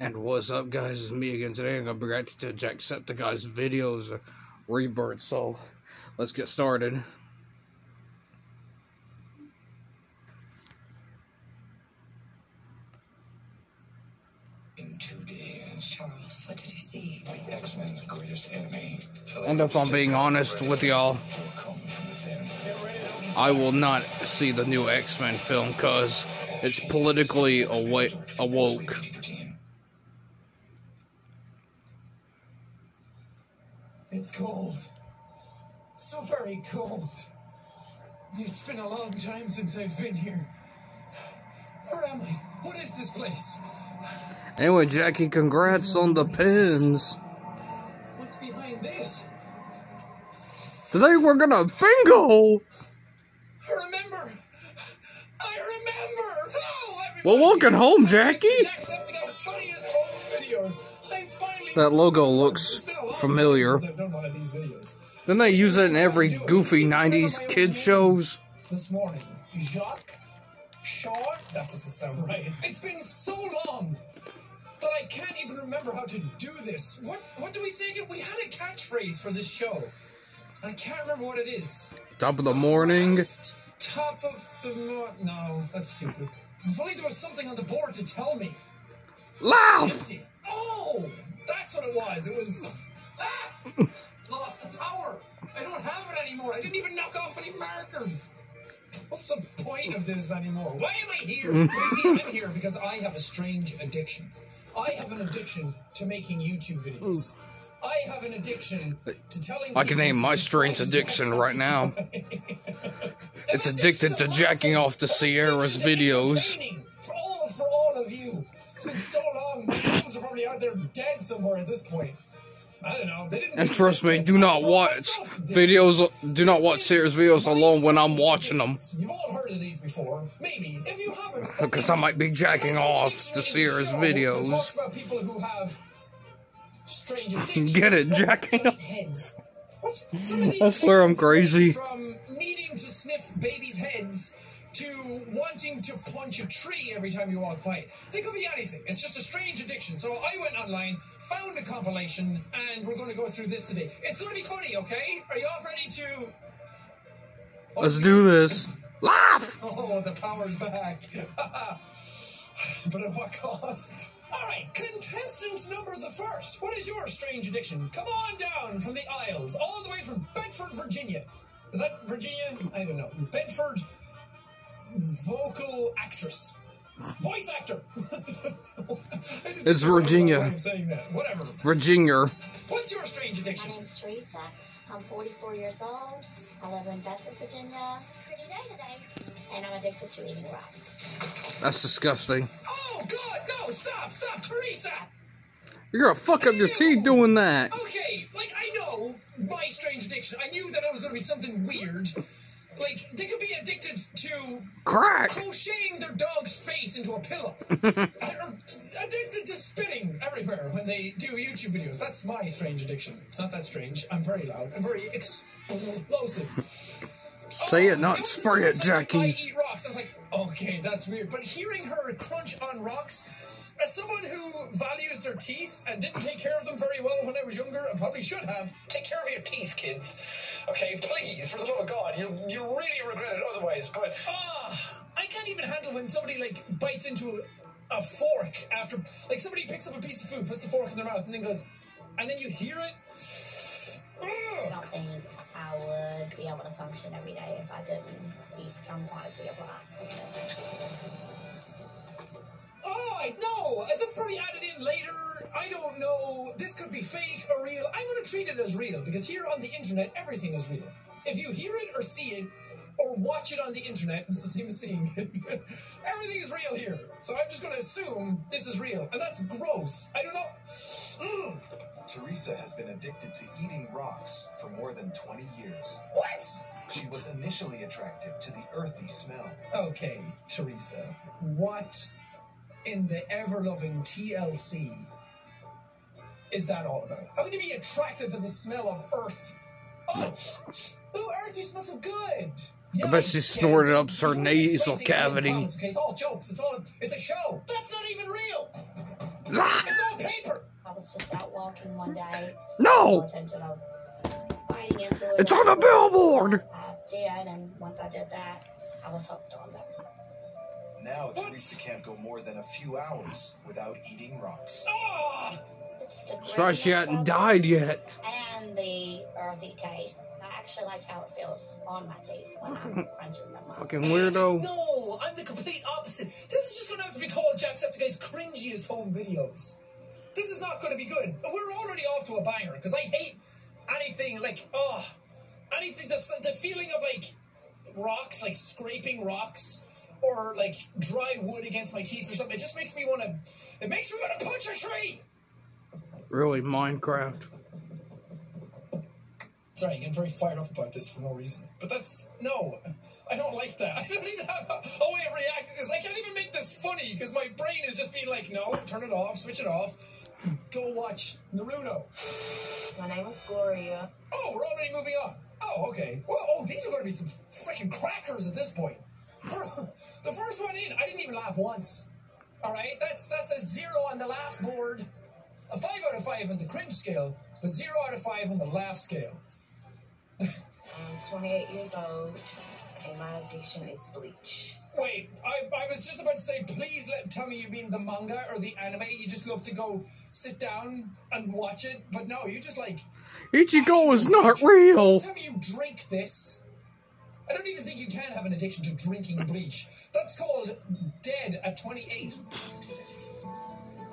And what's up, guys? It's me again. Today I'm gonna be reacting to Jacksepticeye's videos, uh, Rebirth. So let's get started. In two days, Charles, what did you see? the X-Men's greatest enemy. And if I'm being honest with y'all, will come from within. I will not see the new X Men film because it's politically awa- awoke. It's cold. So very cold. It's been a long time since I've been here. Where am I? What is this place? Anyway, Jackie, congrats on the pins. What's behind this? Today we're gonna bingo. I remember. I remember. Oh. Well, welcome home, Jackie. Jacksepticeye's funniest home videos. I finally. That logo looks been a long familiar. I've done one of these videos. Then they use it in every goofy '90s kid shows. this morning. Jacques? Shaw? That doesn't sound right. It's been so long that I can't even remember how to do this. What what do we say again? We had a catchphrase for this show. And I can't remember what it is. Top of the morning. Craft Top of the mo- No, that's stupid. If only there was something on the board to tell me. Laugh. Oh, that's what it was. It was. Ah! Lost the power. I don't have it anymore. I didn't even knock off any markers. What's the point of this anymore? Why am I here? You see, I'm here because I have a strange addiction. I have an addiction to making YouTube videos. I have an addiction to telling. I can name my strange addiction right now. It's addicted to jacking off to Sierra's videos. For all, for all of you. It's been so long. Videos are probably out there dead somewhere at this point. I don't know. And trust me, do not watch videos. Do not watch Sierra's videos alone when I'm watching them, You've all heard of these before. Maybe if you haven't, because I might be jacking off to that videos. talks about people who have strange addictions. Get it, jacking off. heads. What? Some of these I swear I'm crazy. From needing to sniff babies' heads to wanting to punch a tree every time you walk by it. They could be anything. It's just a strange addiction. So I went online, found a compilation, and we're going to go through this today. It's going to be funny, okay? Are you all ready to? Let's do this. Laugh. Oh, the power's back. but at what cost? All right, contestant number the first. What is your strange addiction? Come on down from the aisles, all the way from Bedford, Virginia. Is that Virginia? I don't know. Bedford vocal actress. Voice actor. It's don't know the Virginia. way of saying that. Whatever. Virginia. What's your strange addiction? My name's Teresa. I'm 44 years old. I live in Bedford, Virginia. Pretty day today. And I'm addicted to eating rocks. That's disgusting. Oh God, no! Stop! Stop, Teresa! You're gonna fuck up your teeth doing that. Okay, like I know my strange addiction. I knew that it was going to be something weird. Like they could be addicted to Crack. crocheting their dog's face into a pillow, addicted to spitting everywhere when they do YouTube videos. That's my strange addiction. It's not that strange. I'm very loud. I'm very explosive. Say it, oh, not was spray it, Jackie. I said, I Jackie. eat rocks. I was like, okay, that's weird. But hearing her crunch on rocks, as someone who values their teeth and didn't take care of them very well when I was younger, and probably should have, take care of your teeth, kids. Okay, please, for the love of God, you you really regret it otherwise. But ah, I can't even handle when somebody like bites into a, a fork after, like somebody picks up a piece of food, puts the fork in their mouth, and then goes, and then you hear it. I don't think I would be able to function every day if I didn't eat some quantity of rock. Oh, I know. That's probably added in later. I don't know. This could be fake or real. I'm going to treat it as real because here on the internet, everything is real. If you hear it or see it or watch it on the internet, it's the same as seeing it. everything is real here. So I'm just going to assume this is real. And that's gross. I don't know. Mm. Teresa has been addicted to eating rocks for more than 20 years. What? She was initially attracted to the earthy smell. Okay, Teresa. What in the ever loving TLC is that all about? How can you be attracted to the smell of earth? Oh, ooh, earth, you smell so good. Yeah, I bet she get snorted up her nasal explain things in cavity. comments, Okay, it's all jokes. It's all. It's a show. That's not even real. Ah, It's all paper. I was just out walking one day. no! Intention of biting into it. It's on a billboard! I did, and once I did that, I was hooked on them. Now What? Teresa can't go more than a few hours without eating rocks. Ah! It's the That's why she grittiness hadn't died yet. And the earthy taste. I actually like how it feels on my teeth when I'm crunching them up. Fucking weirdo. No, I'm the complete opposite. This is just going to have to be called Jacksepticeye's cringiest home videos. This is not going to be good. We're already off to a banger because I hate anything like oh, anything the the feeling of like rocks, like scraping rocks or like dry wood against my teeth or something. It just makes me want to. It makes me want to punch a tree. Really, Minecraft. Sorry, I'm getting very fired up about this for no reason. But that's no, I don't like that. I don't even have a, a way of reacting to this. I can't even make this funny because my brain is just being like, no, turn it off, switch it off, go watch Naruto. My name is Gloria. Oh, we're already moving on. Oh, okay. Well, oh, these are going to be some freaking crackers at this point. the first one in, I didn't even laugh once. All right, that's that's a zero on the laugh board, a five out of five on the cringe scale, but zero out of five on the laugh scale. I'm 28 years old, and my addiction is bleach. Wait, I, I was just about to say, please let tell me you mean the manga or the anime. You just love to go sit down and watch it, but no, you just like. Ichigo is not real! Tell me you drink this. I don't even think you can have an addiction to drinking bleach. That's called dead at 28.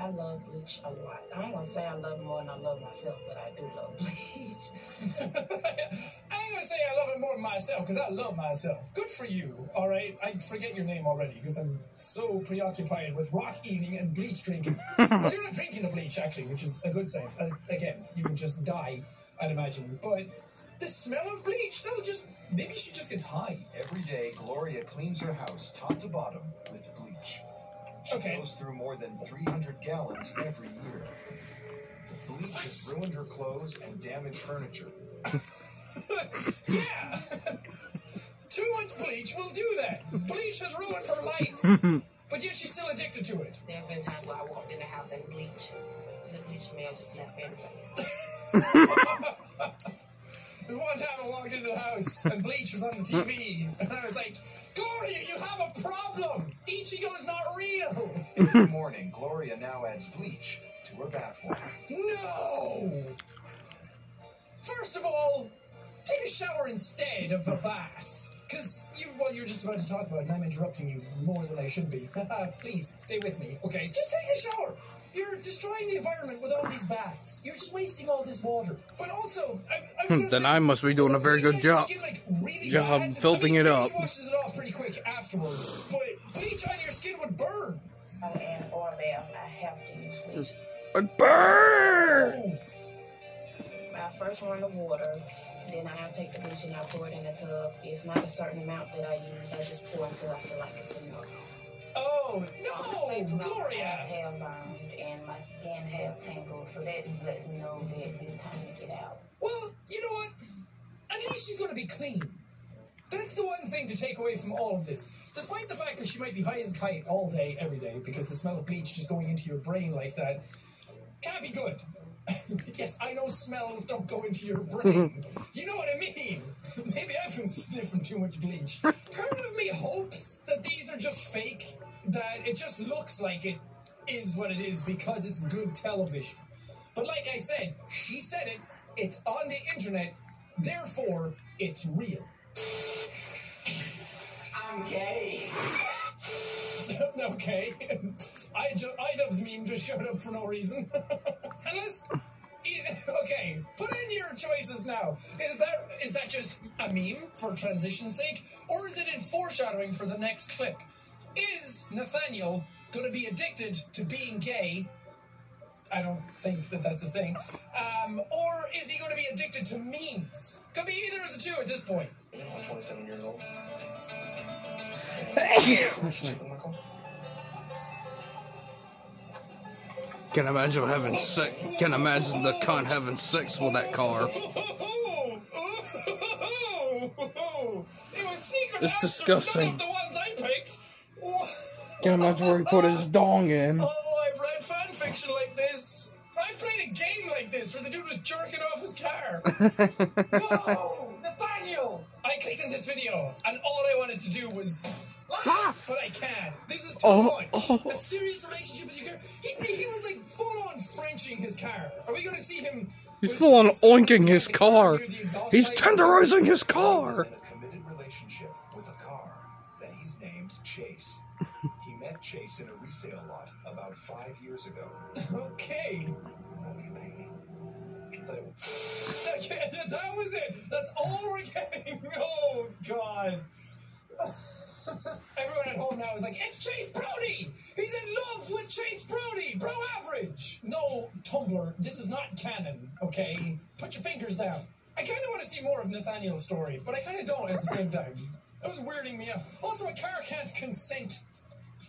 I love bleach a lot. I ain't gonna say I love more than I love myself, but I do love bleach. I ain't gonna say I love it more than myself because I love myself. Good for you, all right? I forget your name already because I'm so preoccupied with rock eating and bleach drinking. well, you're not drinking the bleach actually, which is a good sign. Uh, again, you would just die, I'd imagine. But the smell of bleach, that'll just maybe she just gets high. Every day, Gloria cleans her house top to bottom with bleach. She Okay. goes through more than 300 gallons every year. The Bleach has ruined her clothes and damaged furniture. yeah. Too much bleach will do that. Bleach has ruined her life, but yet she's still addicted to it. There's been times where I walked in the house and bleach. The bleach smell just left me in the face. There's one time I walked into the house and Bleach was on the TV, and I was like, Gloria, you have a problem! Ichigo is not real! Every morning, Gloria now adds bleach to her bath water. No! First of all, take a shower instead of a bath. Because you, well, you're just about to talk about and I'm interrupting you more than I should be. Please, stay with me, okay? Just take a shower! You're destroying the environment with all these baths. You're just wasting all this water. But also, I, I was hmm, Then say- I must be doing a very good bleach on your job. skin, like, really Job bad? filtering I mean, it maybe up. Washes it off pretty quick afterwards, but bleach on your skin would burn. Oh, and or a I have to use bleach. But burn! Oh, I first run the water, then I take the bleach and I pour it in the tub. It's not a certain amount that I use. I just pour until I feel like it's enough. oh no, around my eyes Gloria! have bound and my skin have tingled, so that lets me know that it's time to get out. Well, you know what? At least she's going to be clean. That's the one thing to take away from all of this. Despite the fact that she might be high as a kite all day, every day, because the smell of bleach just going into your brain like that can't be good. yes, I know smells don't go into your brain. you know what I mean? Maybe I've been sniffing too much bleach. Part of me hopes that these are just fake, that it just looks like it is what it is because it's good television. But like I said, she said it, it's on the internet, therefore it's real. I'm gay. okay. I ju- iDubbbz meme just showed up for no reason. Unless e- okay, put in your choices now. Is that is that just a meme for transition's sake, or is it in foreshadowing for the next clip? Is Nathaniel going to be addicted to being gay? I don't think that that's a thing. Um, or is he going to be addicted to memes? Could be either of the two at this point. You know, I'm 27 years old. Can imagine having sex. Can imagine the cunt having sex with that car. It's disgusting. The ones I. Can imagine where he put his dong in. Oh, I've read fan fiction guys. I've played a game like this where the dude was jerking off his car. no, Nathaniel. I clicked in this video, and all I wanted to do was laugh, Laugh. but I can't. This is too Oh, much. oh. A serious relationship car. Are we going to see him? He's full on oinking his car. near the exhaust He's tenderizing his car. in a committed relationship with a car that he's named Chase. he met Chase in a resale lot about five years ago. Okay. Okay, that was it. That's all we're getting. Oh God. Everyone at home now is like, it's Chase Brody. He's in love with Chase Brody. Bro, average. No, Tumblr. This is not canon. Okay, put your fingers down. I kind of want to see more of Nathaniel's story, but I kind of don't at the same time. That was weirding me out. Also, a car can't consent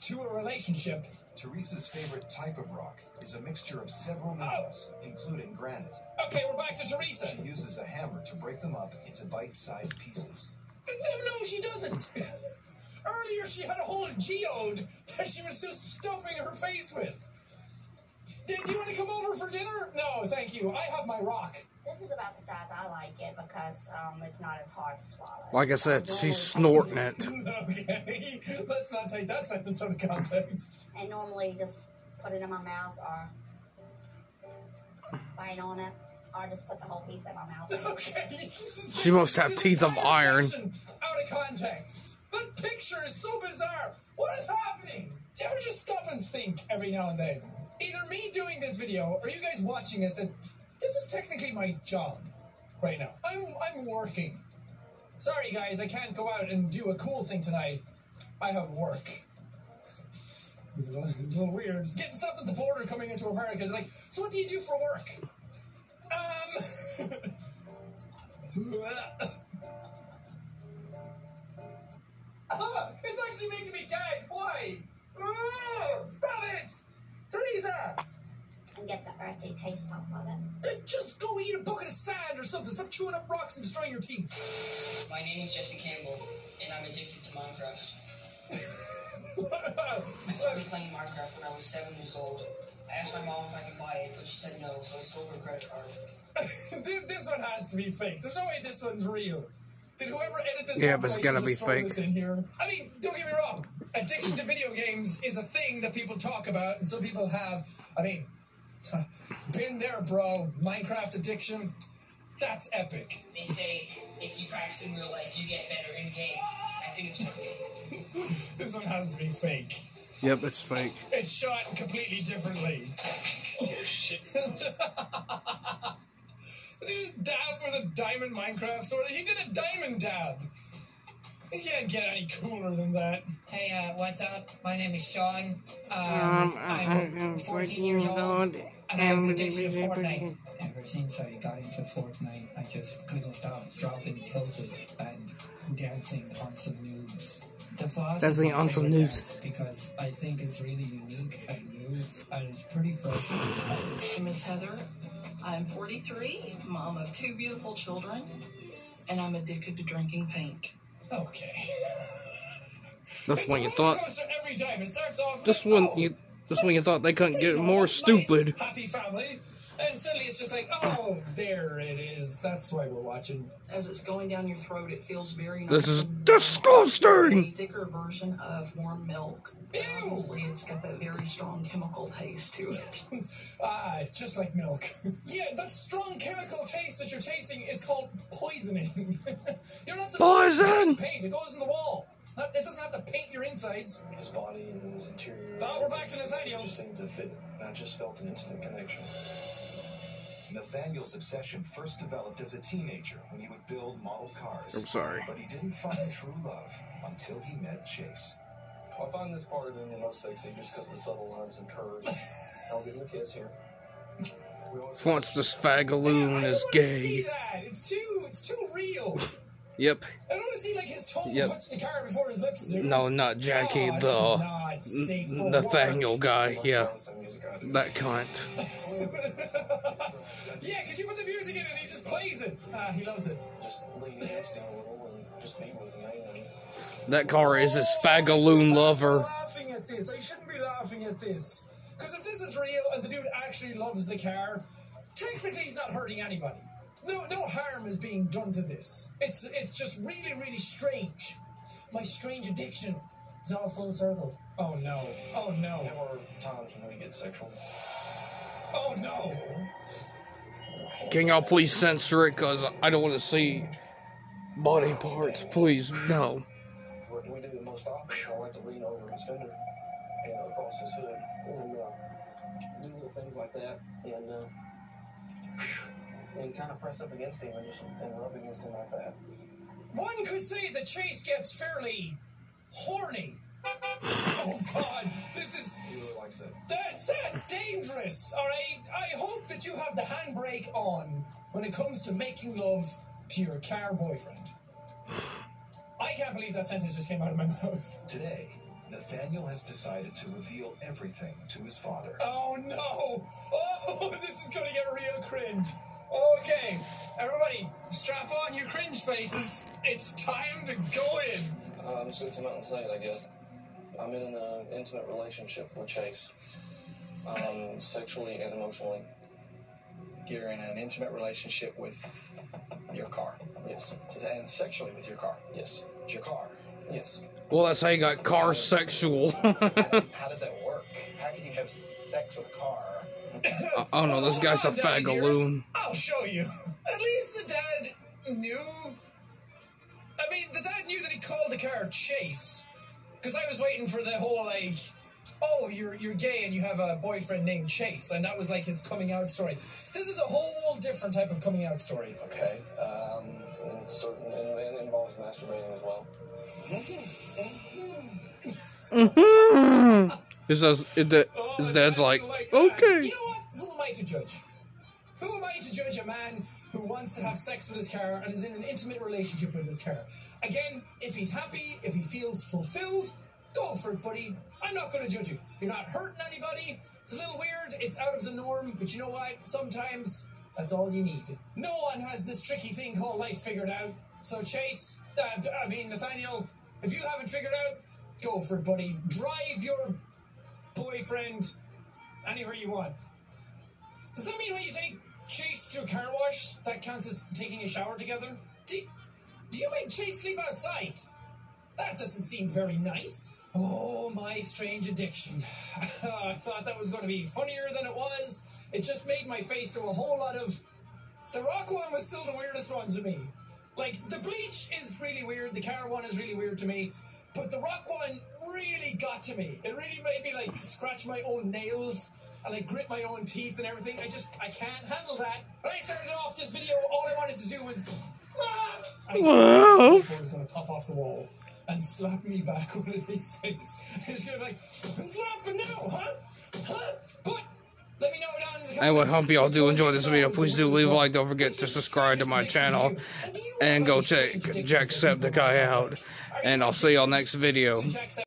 to a relationship. Teresa's favorite type of rock is a mixture of several oh! metals, including granite. Okay, we're back to Teresa. She uses a hammer to break them up into bite-sized pieces. No, no, she doesn't. Earlier, she had a whole geode that she was just stuffing her face with. Do, do you want to come over for dinner? No, thank you. I have my rock. This is about the size I like it because um, it's not as hard to swallow. Like I said, she's snorting it. okay, let's not take that sentence out of context. And normally just put it in my mouth or bite on it or just put the whole piece in my mouth. Okay. She must have teeth of iron. section Out of context. That picture is so bizarre. What is happening? Do you ever just stop and think every now and then? Either me doing this video or you guys watching it that this is technically my job right now. I'm I'm working. Sorry guys, I can't go out and do a cool thing tonight. I have work. It's a, little, it's a little weird. Just getting stuff at the border coming into America. They're like, so what do you do for work? Ah, it's actually making me gag. Why? Ah, stop it! Teresa! and get the earthy taste off of it. Then just go eat a bucket of sand or something. Stop chewing up rocks and destroying your teeth. My name is Jesse Campbell, and I'm addicted to Minecraft. I started playing Minecraft when I was seven years old. I asked my mom if I could buy it, but she said no, so I stole her credit card. this, this one has to be fake. There's no way this one's real. Did whoever edit this Yeah, but it's compilation gotta be just throw fake. this in here? I mean, don't get me wrong. Addiction to video games is a thing that people talk about, and some people have. I mean, been there, bro. Minecraft addiction. That's epic. They say if you practice in real life, you get better in game. I think it's fake. This one has to be fake. Yep, it's fake. It's shot completely differently. Oh shit. Did he just dab with a diamond Minecraft sword? He did a diamond dab. He can't get any cooler than that. Hey, uh, what's up? My name is Sean. Um, I'm 14 years old, and I have an and addiction to Fortnite. Ever since I got into Fortnite, I just couldn't stop dropping tilted and dancing on some noobs. That's the floss Dancing is my on some favorite Because I think it's really unique and new, and it's pretty fresh and tight. My name is Heather. I'm 43, mom of two beautiful children, and I'm addicted to drinking paint. Okay. That's when you thought. coaster every time. It starts off. Just like, when oh, you. Just when you thought they couldn't get you know, more nice, stupid. happy family. And suddenly it's just like, oh, there it is. That's why we're watching. As it's going down your throat, it feels very nice. This is disgusting! A thicker version of warm milk. Ew. Obviously, it's got that very strong chemical taste to it. ah, just like milk. yeah, that strong chemical taste that you're tasting is called poisoning. you're not supposed to Poison! drink paint. It goes in the wall. Not, it doesn't have to paint your insides. His body and his interior. So we're back to Nathaniel. Just seemed to fit. I just felt an instant connection. Nathaniel's obsession first developed as a teenager when he would build model cars. I'm sorry. But he didn't find true love until he met Chase. I find this part of him the most sexy just because of the subtle lines and curves. I'll give him a kiss here. We always Once this Yeah, fagaloon I is don't wanna see gay. that. It's too, it's too real. Yep. I don't want to see like his tongue Yep. touch the car before his lips do. No, not Jackie, Oh, the not safe for Nathaniel work. guy. much Yeah, silence and music I do. that cunt. yeah, because you put the music in and he just plays it. Ah, he loves it. Just lean against him a little and just be with him. That car is his I feel fagaloon lover. laughing at this. I shouldn't be laughing at this. Because if this is real and the dude actually loves the car, technically he's not hurting anybody. No, no harm is being done to this. It's it's just really, really strange. My strange addiction is all full circle. Oh no! Oh no! There are times when we get sexual. Oh no! Can y'all please censor it? Because I don't want to see body parts. Please, no. What do we do the most often I like to lean over his fender and across his hood and uh, do little things like that and uh, and kind of press up against him and just and rub against him like that. One could say the chase gets fairly horny. Oh God, this is He really likes that. That's that's dangerous. All right. I hope that you have the handbrake on when it comes to making love to your car boyfriend. I can't believe that sentence just came out of my mouth. Today, Nathaniel has decided to reveal everything to his father. Oh no! Oh, this is gonna get real cringe. Okay, everybody, strap on your cringe faces. It's time to go in. Uh, I'm just gonna come out and say it, I guess. I'm in an intimate relationship with Chase, um, sexually and emotionally. You're in an intimate relationship with your car. Yes, And sexually with your car. yes, It's your car. yes. Well, that's how you got car sexual. How, how does that work? How can you have sex with a car? I don't know. This guy's a Hold on, Daddy fagaloon. I'll show you. At least the dad knew. I mean, the dad knew that he called the car Chase. Because I was waiting for the whole, like, oh, you're, you're gay and you have a boyfriend named Chase. And that was like his coming out story. This is a whole different type of coming out story. Okay. Um, and certain and, and it involves masturbating as well. His, his, his Oh, dad's like, okay. You know what? Who am I to judge? Who am I to judge a man who wants to have sex with his car and is in an intimate relationship with his car? Again, if he's happy, if he feels fulfilled, go for it, buddy. I'm not going to judge you. You're not hurting anybody. It's a little weird. It's out of the norm. But you know what? Sometimes that's all you need. No one has this tricky thing called life figured out. So, Chase, uh, I mean, Nathaniel, if you haven't figured out, go for it, buddy. Drive your boyfriend anywhere you want. Does that mean when you take Chase to a car wash, that counts as taking a shower together? Do, do you make Chase sleep outside? That doesn't seem very nice. Oh, my strange addiction. I thought that was going to be funnier than it was. It just made my face do a whole lot of. The rock one was still the weirdest one to me. Like, the bleach is really weird, the car one is really weird to me, but the rock one really got to me. It really made me, like, scratch my own nails and, I grit my own teeth and everything. I just, I can't handle that. When I started off this video, all I wanted to do was. Ah! I Wow. was going to pop off the wall and slap me back one of these things. It's going to be like, who's laughing now, huh? Huh? But. Let me know down in the comments. Anyway, hope y'all do enjoy this video. Please do leave a like. Don't forget to subscribe to my channel. And go check Jacksepticeye out. And I'll see y'all next video.